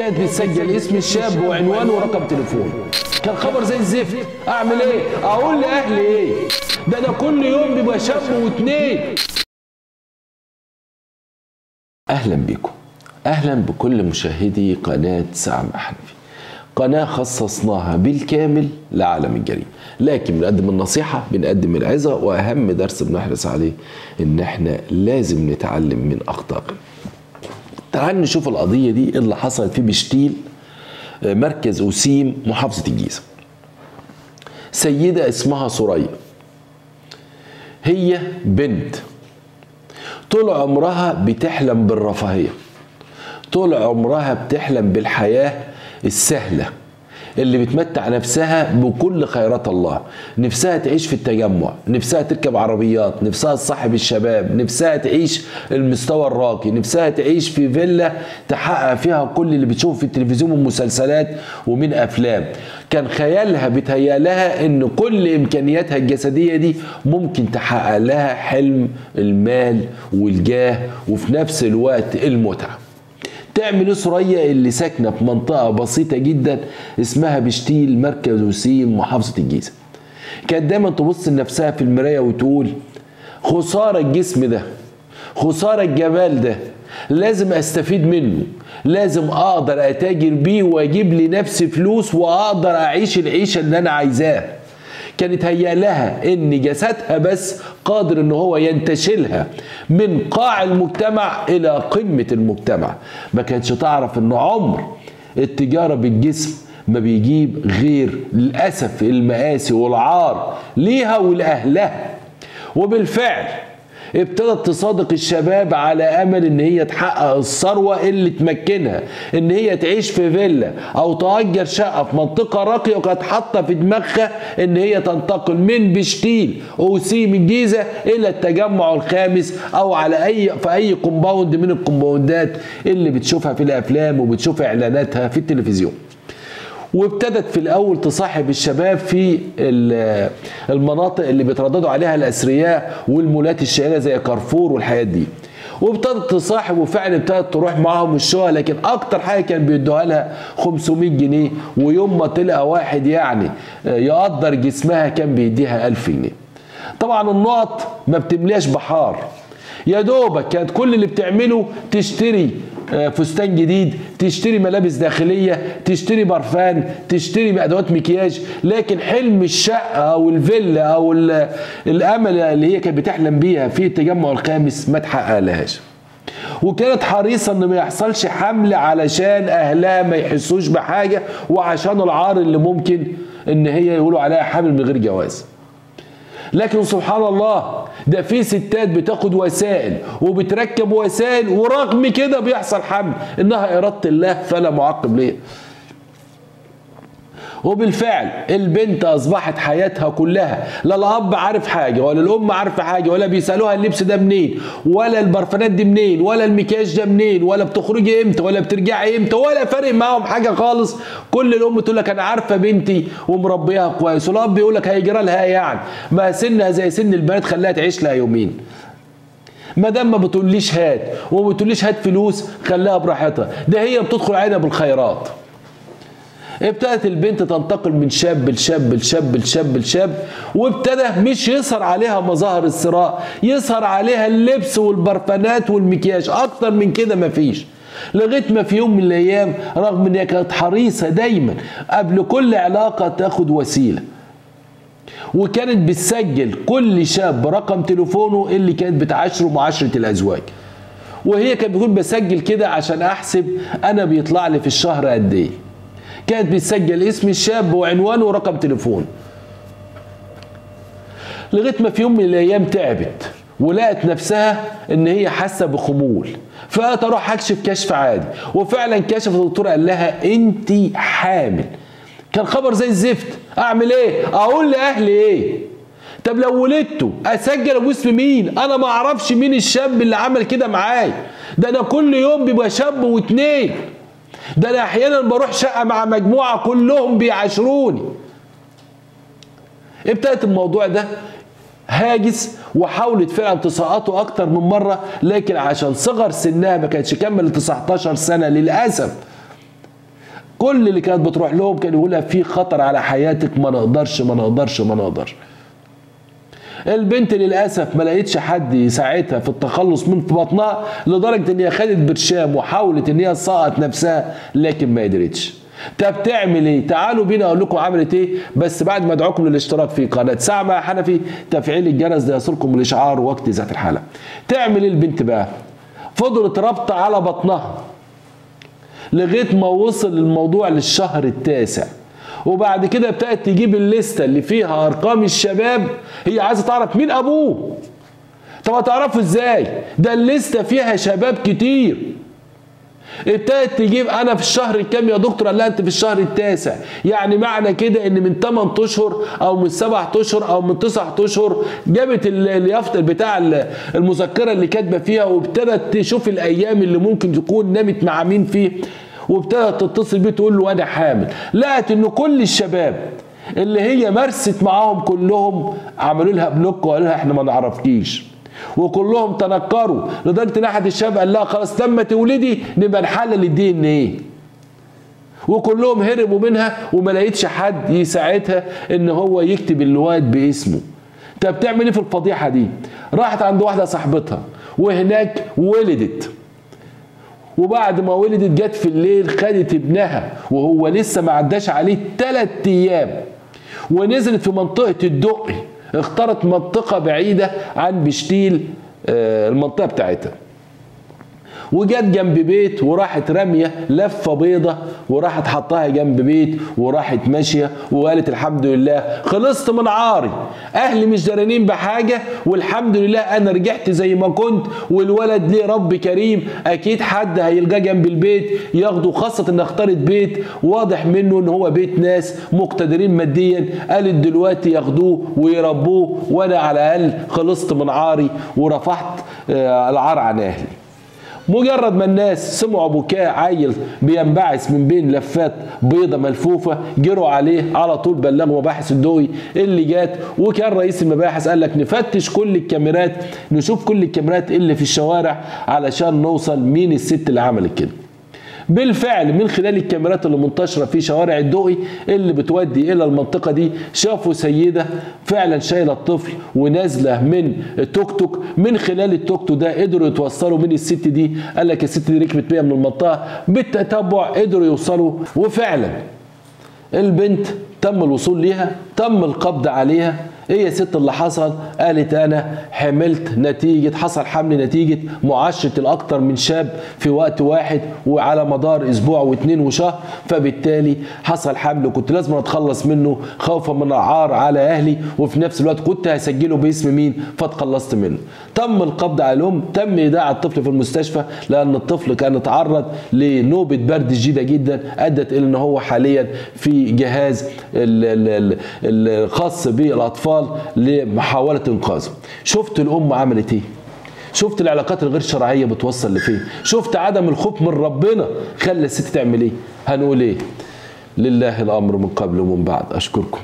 كانت بتسجل اسم الشاب وعنوانه ورقم تليفونه كان خبر زي الزفت. أعمل إيه؟ أقول لاهلي إيه؟ ده أنا كل يوم بيبقى شاب واتنين. أهلا بكم أهلا بكل مشاهدي قناة سعم حنفي. قناة خصصناها بالكامل لعالم الجريمة. لكن بنقدم النصيحة بنقدم العظة وأهم درس بنحرص عليه إن إحنا لازم نتعلم من أخطائنا. تعال نشوف القضية دي اللي حصلت في بشتيل مركز أسيم محافظة الجيزة. سيدة اسمها سوريا هي بنت. طول عمرها بتحلم بالرفاهية. طول عمرها بتحلم بالحياة السهلة. اللي بتمتع نفسها بكل خيرات الله. نفسها تعيش في التجمع نفسها تركب عربيات نفسها تصاحب الشباب نفسها تعيش المستوى الراقي نفسها تعيش في فيلا تحقق فيها كل اللي بتشوفه في التلفزيون من مسلسلات ومن أفلام. كان خيالها بيتهيأ لها إن كل إمكانياتها الجسدية دي ممكن تحقق لها حلم المال والجاه وفي نفس الوقت المتعة. تعمل إيه سوريا اللي ساكنة في منطقة بسيطة جدا اسمها بشتيل مركز وسيم محافظة الجيزة. كانت دايما تبص لنفسها في المراية وتقول خسارة الجسم ده خسارة الجمال ده لازم أستفيد منه لازم أقدر أتاجر بيه وأجيب لنفسي فلوس وأقدر أعيش العيشة اللي أنا عايزاها. كانت هيا لها ان جسدها بس قادر إن هو ينتشلها من قاع المجتمع إلى قمة المجتمع. ما كانتش تعرف ان عمر التجارة بالجسم ما بيجيب غير للأسف المآسي والعار ليها ولأهلها. وبالفعل ابتدت تصادق الشباب على أمل إن هي تحقق الثروة اللي تمكنها إن هي تعيش في فيلا أو تأجر شقة في منطقة راقية وكانت حاطة في دماغها إن هي تنتقل من بشتيل اوسيم الجيزه إلى التجمع الخامس أو على أي في أي compound من الكومباوندات اللي بتشوفها في الأفلام وبتشوف إعلاناتها في التلفزيون. وابتدت في الأول تصاحب الشباب في المناطق اللي بيترددوا عليها الأثرياء والمولات الشهيره زي كارفور والحاجات دي. وابتدت تصاحب وفعلا ابتدت تروح معاهم الشقق لكن أكتر حاجة كان بيدوها لها 500 جنيه ويوم ما تلقى واحد يعني يقدر جسمها كان بيديها 1000 جنيه. طبعا النقط ما بتملاش بحار. يا دوبك كانت كل اللي بتعمله تشتري فستان جديد تشتري ملابس داخلية تشتري برفان تشتري أدوات مكياج لكن حلم الشقة أو الفيلا أو الأمل اللي هي كانت بتحلم بيها في التجمع الخامس ما تحقق لهاش وكانت حريصة إن ما يحصلش حمل علشان أهلها ما يحسوش بحاجة وعشان العار اللي ممكن إن هي يقولوا عليها حامل من غير جواز. لكن سبحان الله ده في ستات بتاخد وسائل وبتركب وسائل ورغم كده بيحصل حمل. إنها إرادة الله فلا معقب ليها. وبالفعل البنت أصبحت حياتها كلها. لا الأب عارف حاجة ولا الأم عارفة حاجة ولا بيسألوها اللبس ده منين ولا البرفانات دي منين ولا المكياج ده منين ولا بتخرجي إمتى ولا بترجعي إمتى ولا فارق معاهم حاجة خالص. كل الأم تقول لك أنا عارفة بنتي ومربيها كويس. والأب بيقول لك هيجرى لها يعني؟ ما سنها زي سن البنات خليها تعيش لها يومين. ما دام ما بتقوليش هات وما بتقوليش هات فلوس خليها براحتها. ده هي بتدخل علينا بالخيرات. ابتدت البنت تنتقل من شاب لشاب لشاب لشاب لشاب وابتدى مش يظهر عليها مظاهر الثراء يظهر عليها اللبس والبرفانات والمكياج أكتر من كده مفيش لغاية ما في يوم من الأيام رغم إن هي كانت حريصة دايما قبل كل علاقة تاخد وسيلة. وكانت بتسجل كل شاب رقم تليفونه اللي كانت بتعاشره معاشرة الأزواج. وهي كانت بتقول بسجل كده عشان أحسب أنا بيطلع لي في الشهر قد إيه. كانت بتسجل اسم الشاب وعنوانه ورقم تليفون. لغاية ما في يوم من الأيام تعبت ولقت نفسها إن هي حاسة بخمول. فقالت أروح أكشف كشف عادي. وفعلا كشف الدكتور قال لها أنت حامل. كان خبر زي الزفت. أعمل إيه؟ أقول لاهلي إيه؟ طب لو ولدته أسجل أبو اسم مين؟ أنا ما أعرفش مين الشاب اللي عمل كده معايا. ده أنا كل يوم بيبقى شاب واتنين. ده أنا أحيانا بروح شقة مع مجموعة كلهم بيعاشروني. ابتدت الموضوع ده هاجس وحاولت فعلا تسقطه أكتر من مرة لكن عشان صغر سنها ما كانتش كملت 19 سنة للأسف. كل اللي كانت بتروح لهم كان يقولها في خطر على حياتك ما نقدرش ما نقدرش ما نقدرش. البنت للأسف ما لقيتش حد يساعدها في التخلص من في بطنها لدرجة إن هي خدت برشام وحاولت إن هي تسقط نفسها لكن ما قدرتش طب تعمل إيه؟ تعالوا بينا أقول لكم عملت إيه بس بعد ما أدعوكم للاشتراك في قناة ساعة مع حنفي تفعيل الجرس ليصلكم الاشعار وقت ذات الحلقة. تعمل إيه البنت بقى؟ فضلت رابطة على بطنها لغاية ما وصل الموضوع للشهر التاسع. وبعد كده ابتدت تجيب الليستة اللي فيها أرقام الشباب هي عايزة تعرف مين أبوه. طب هتعرفوا إزاي؟ ده الليستة فيها شباب كتير. ابتدت تجيب أنا في الشهر الكام يا دكتور قال لها أنت في الشهر التاسع يعني معنى كده إن من 8 أشهر أو من 7 أشهر أو من 9 أشهر جابت اليافطة بتاع المذكرة اللي كاتبة فيها وابتدت تشوف الأيام اللي ممكن تكون نامت مع مين فيه وابتدت تتصل بيه تقول له أنا حامل. لقت إن كل الشباب اللي هي مارست معاهم كلهم عملوا لها block وقالوا لها إحنا ما نعرفكيش. وكلهم تنكروا لدرجة إن أحد الشباب قال لها خلاص لما تولدي نبقى نحلل ال DNA وكلهم هربوا منها وما لقيتش حد يساعدها إن هو يكتب الواد باسمه. طب تعمل إيه في الفضيحة دي؟ راحت عند واحدة صاحبتها وهناك ولدت. وبعد ما ولدت جت في الليل خدت ابنها وهو لسه ما عداش عليه ثلاث أيام. ونزلت في منطقة الدقي اختارت منطقة بعيدة عن بشتيل المنطقة بتاعتها. وجت جنب بيت وراحت رامية لفة بيضة وراحت حطها جنب بيت وراحت ماشية وقالت الحمد لله خلصت من عاري. أهلي مش دارانين بحاجة والحمد لله أنا رجعت زي ما كنت والولد ليه رب كريم. أكيد حد هيلقاه جنب البيت ياخده خاصة إن اختارت بيت واضح منه إن هو بيت ناس مقتدرين ماديا. قالت دلوقتي ياخدوه ويربوه وأنا على الأقل خلصت من عاري ورفعت العار عن أهلي. مجرد ما الناس سمعوا بكاء عيل بينبعث من بين لفات بيضة ملفوفة جروا عليه على طول بلغوا مباحث الدوي اللي جات. وكان رئيس المباحث قال لك نفتش كل الكاميرات نشوف كل الكاميرات اللي في الشوارع علشان نوصل مين الست اللي عملت كده. بالفعل من خلال الكاميرات اللي منتشرة في شوارع الدقي اللي بتودي إلى المنطقة دي شافوا سيدة فعلا شايلة الطفل ونازلة من التوك توك. من خلال التوك توك ده قدروا يتوصلوا من الست دي قال لك الست دي ركبت بيها من المنطقة بالتتبع قدروا يوصلوا. وفعلا البنت تم الوصول ليها تم القبض عليها. إيه يا ست اللي حصل قالت أنا حملت نتيجة حصل حمل نتيجة معاشرة الأكتر من شاب في وقت واحد وعلى مدار أسبوع واتنين وشهر. فبالتالي حصل حمل وكنت لازم أتخلص منه خوفا من العار على أهلي وفي نفس الوقت كنت هسجله باسم مين؟ فتخلصت منه. تم القبض على الأم تم إيداع الطفل في المستشفى لأن الطفل كان اتعرض لنوبة برد شديدة جدا أدت إلى إن هو حاليا في جهاز الخاص بالأطفال. لمحاولة إنقاذه. شفت الام عملت إيه؟ شفت العلاقات الغير شرعية بتوصل لفين؟ شفت عدم الخوف من ربنا خلى الست تعمل إيه؟ هنقول إيه؟ لله الأمر من قبل ومن بعد. أشكركم.